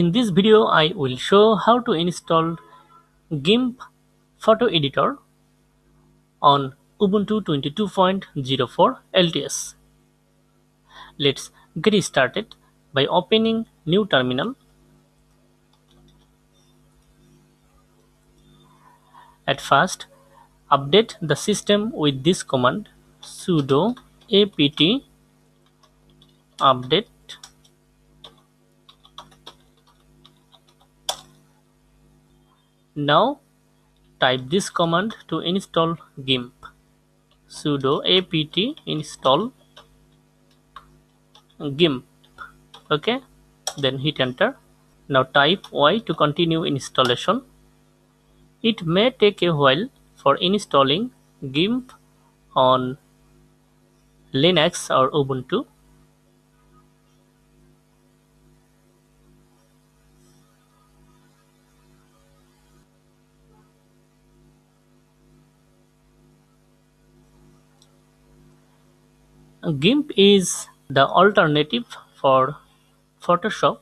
In this video I will show how to install GIMP photo editor on Ubuntu 22.04 LTS. Let's get started by opening new terminal. At first, update the system with this command sudo apt update Now type this command to install GIMP. Sudo apt install GIMP. Okay? Then hit enter. Now type Y to continue installation. It may take a while for installing GIMP on Linux or Ubuntu GIMP is the alternative for Photoshop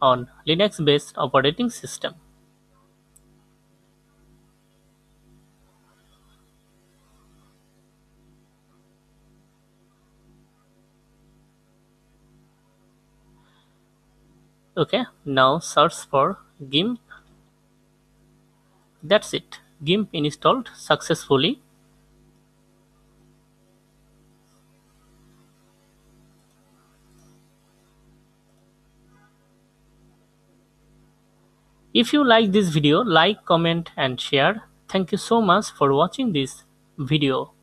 on Linux-based operating system. Okay, now search for GIMP. That's it. GIMP installed successfully. If you like this video, like, comment and share. Thank you so much for watching this video.